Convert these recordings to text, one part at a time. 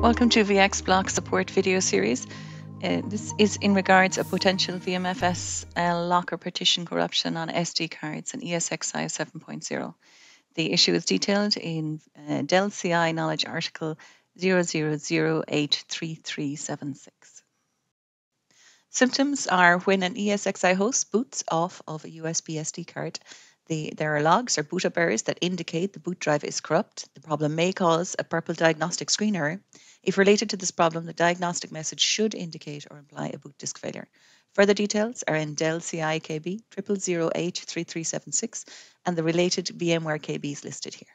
Welcome to VxBlock support video series. Uh, this is in regards of potential VMFS uh, locker partition corruption on SD cards and ESXi 7.0. The issue is detailed in uh, Dell CI Knowledge article 00083376. Symptoms are when an ESXi host boots off of a USB SD card. The, there are logs or boot up errors that indicate the boot drive is corrupt. The problem may cause a purple diagnostic screen error if related to this problem, the diagnostic message should indicate or imply a boot disk failure. Further details are in Dell CI KB 00083376 and the related VMware KBs listed here.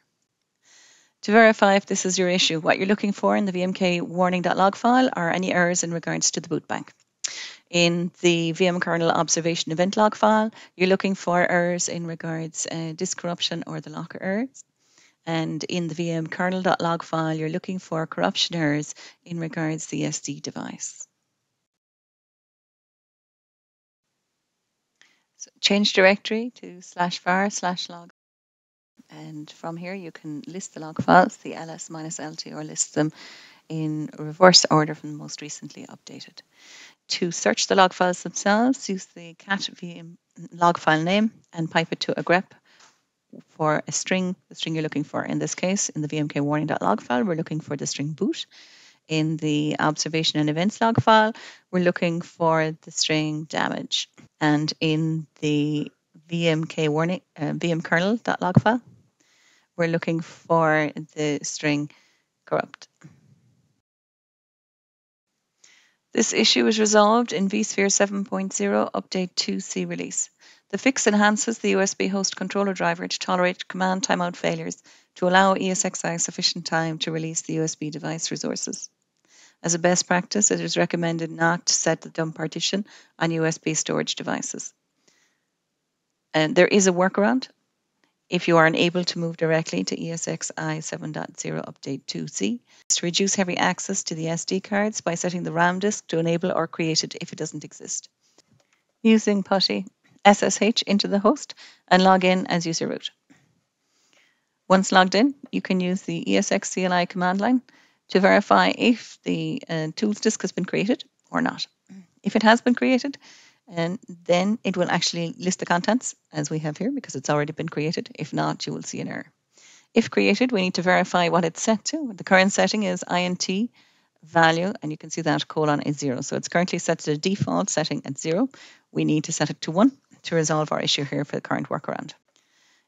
To verify if this is your issue, what you're looking for in the VMK warning.log file are any errors in regards to the boot bank. In the VM kernel observation event log file, you're looking for errors in regards uh, disk corruption or the locker errors. And in the VM kernel.log file, you're looking for corruption errors in regards to the SD device. So change directory to slash var slash log. And from here, you can list the log files, the ls minus lt, or list them in reverse order from the most recently updated. To search the log files themselves, use the cat VM log file name and pipe it to a grep for a string, the string you're looking for. In this case, in the vmk warning.log file, we're looking for the string boot. In the observation and events log file, we're looking for the string damage. And in the vmk warning, uh, vm kernel.log file, we're looking for the string corrupt. This issue was resolved in vSphere 7.0 Update 2C release. The fix enhances the USB host controller driver to tolerate command timeout failures to allow ESXi sufficient time to release the USB device resources. As a best practice, it is recommended not to set the dump partition on USB storage devices. And there is a workaround. If you are unable to move directly to ESXi 7.0 Update 2C, to reduce heavy access to the SD cards by setting the RAM disk to enable or create it if it doesn't exist. Using PuTTY, SSH into the host and log in as user root. Once logged in, you can use the ESX CLI command line to verify if the uh, tools disk has been created or not. If it has been created, and then it will actually list the contents as we have here because it's already been created. If not, you will see an error. If created, we need to verify what it's set to. The current setting is INT value, and you can see that colon is zero. So it's currently set to the default setting at zero. We need to set it to one to resolve our issue here for the current workaround.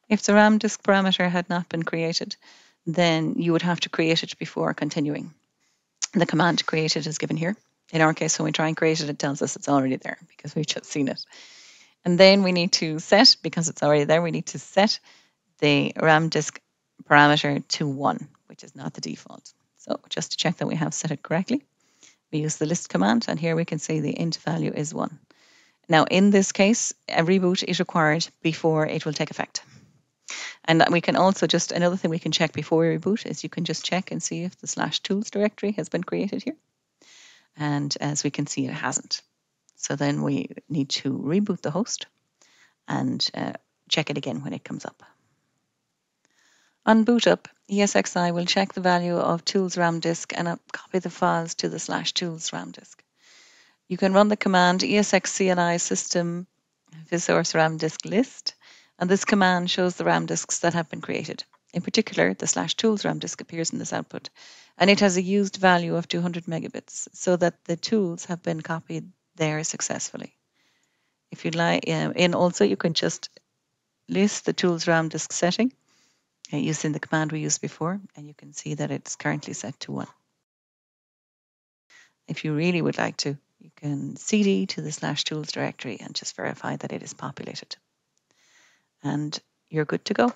If the RAM disk parameter had not been created, then you would have to create it before continuing. The command created is given here. In our case, when we try and create it, it tells us it's already there because we've just seen it. And then we need to set, because it's already there, we need to set the RAM disk parameter to 1, which is not the default. So just to check that we have set it correctly, we use the list command, and here we can see the int value is 1. Now, in this case, a reboot is required before it will take effect. And we can also just, another thing we can check before we reboot is you can just check and see if the slash tools directory has been created here. And as we can see, it hasn't. So then we need to reboot the host and uh, check it again when it comes up. On boot up, ESXi will check the value of tools RAM disk and uh, copy the files to the slash tools RAM disk. You can run the command ESXCLI system visorfs RAM disk list, and this command shows the RAM disks that have been created. In particular, the slash tools RAM disk appears in this output, and it has a used value of 200 megabits, so that the tools have been copied there successfully. If you'd like, um, and also you can just list the tools RAM disk setting uh, using the command we used before, and you can see that it's currently set to 1. If you really would like to, you can cd to the slash tools directory and just verify that it is populated. And you're good to go.